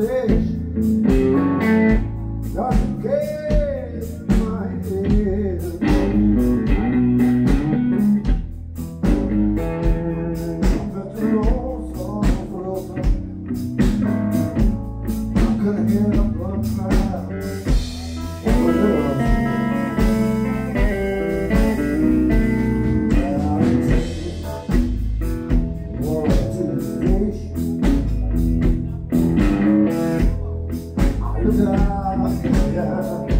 vocês. Yeah.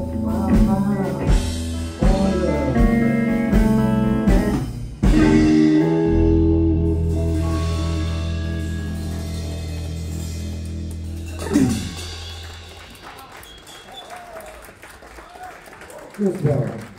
Yes, sir.